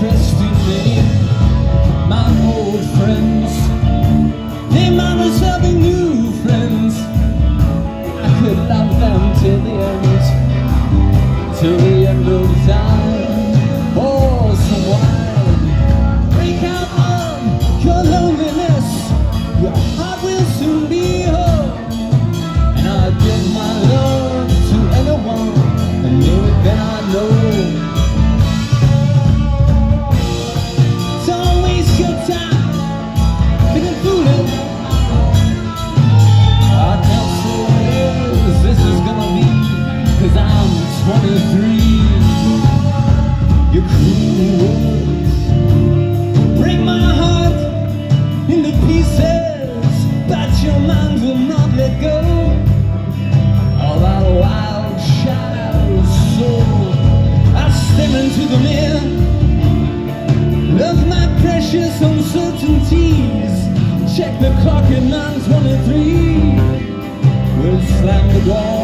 Christmas. Yeah.